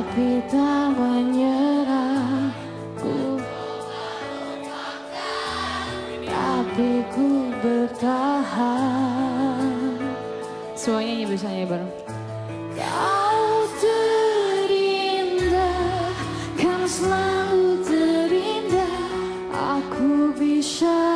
tapi tak menyerah ku tapi ku bertahan semuanya ini bersama bareng kau terindah kan selalu terindah aku bisa